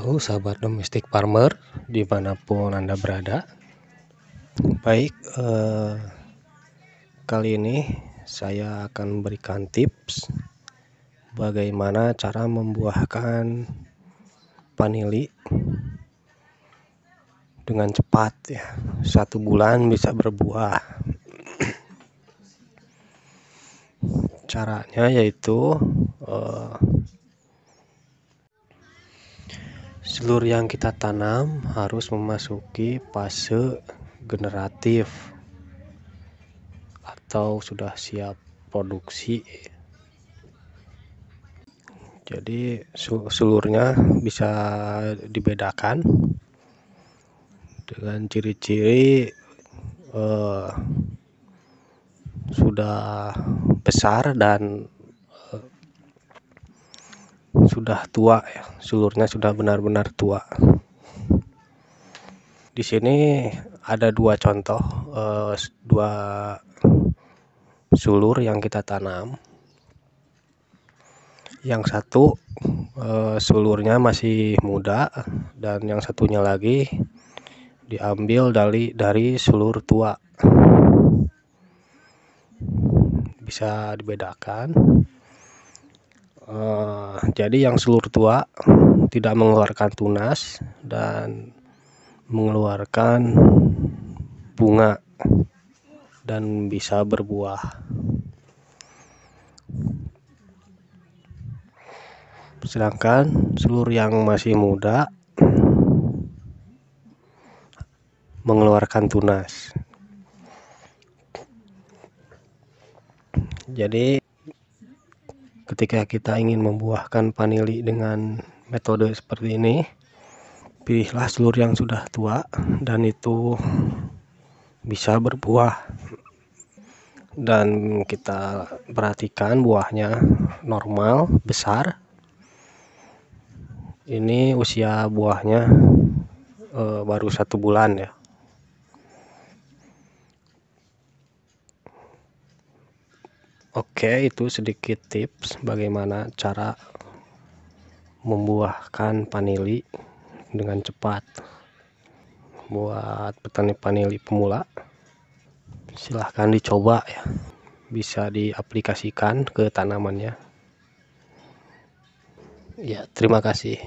sahabat domestik farmer di mana pun anda berada. Baik eh, kali ini saya akan memberikan tips bagaimana cara membuahkan vanili dengan cepat ya. Satu bulan bisa berbuah. Caranya yaitu eh, Seluruh yang kita tanam harus memasuki fase generatif atau sudah siap produksi. Jadi seluruhnya bisa dibedakan dengan ciri-ciri eh, sudah besar dan sudah tua ya. Sulurnya sudah benar-benar tua. Di sini ada dua contoh uh, dua sulur yang kita tanam. Yang satu uh, sulurnya masih muda dan yang satunya lagi diambil dari dari sulur tua. Bisa dibedakan uh, jadi yang seluruh tua tidak mengeluarkan tunas dan mengeluarkan bunga dan bisa berbuah. Sedangkan seluruh yang masih muda mengeluarkan tunas. Jadi ketika kita ingin membuahkan vanili dengan metode seperti ini pilihlah seluruh yang sudah tua dan itu bisa berbuah. Dan kita perhatikan buahnya normal besar. Ini usia buahnya e, baru satu bulan ya Oke, itu sedikit tips bagaimana cara membuahkan vanili dengan cepat. Buat petani vanili pemula, silahkan dicoba ya. Bisa diaplikasikan ke tanamannya. Ya, terima kasih.